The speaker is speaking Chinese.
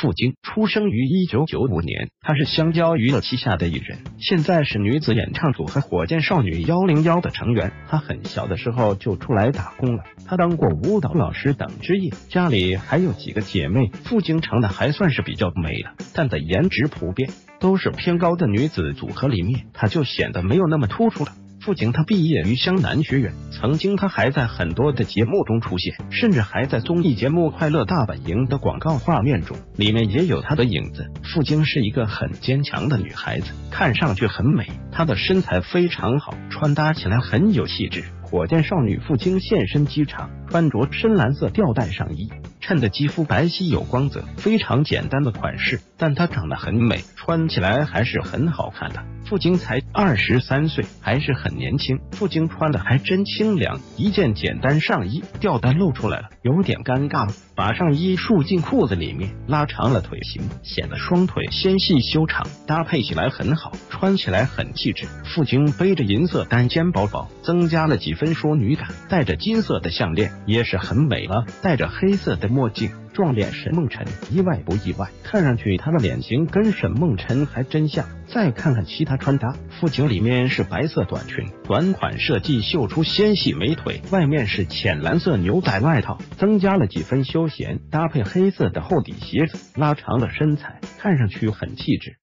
傅菁，出生于一九九五年，她是香蕉娱乐旗下的艺人，现在是女子演唱组合火箭少女幺零幺的成员。她很小的时候就出来打工了，她当过舞蹈老师等职业，家里还有几个姐妹。傅菁长得还算是比较美的，但在颜值普遍都是偏高的女子组合里面，她就显得没有那么突出了。傅景他毕业于湘南学院，曾经他还在很多的节目中出现，甚至还在综艺节目《快乐大本营》的广告画面中，里面也有他的影子。傅晶是一个很坚强的女孩子，看上去很美，她的身材非常好，穿搭起来很有气质。火箭少女傅晶现身机场，穿着深蓝色吊带上衣。衬的肌肤白皙有光泽，非常简单的款式，但她长得很美，穿起来还是很好看的。傅菁才二十三岁，还是很年轻。傅菁穿的还真清凉，一件简单上衣，吊带露出来了，有点尴尬。把上衣束进裤子里面，拉长了腿型，显得双腿纤细修长，搭配起来很好，穿起来很气质。傅京背着银色单肩包包，增加了几分淑女感，戴着金色的项链也是很美了，戴着黑色的墨镜。撞脸沈梦辰，意外不意外？看上去他的脸型跟沈梦辰还真像。再看看其他穿搭，父亲里面是白色短裙，短款设计秀出纤细美腿，外面是浅蓝色牛仔外套，增加了几分休闲，搭配黑色的厚底鞋子，拉长了身材，看上去很气质。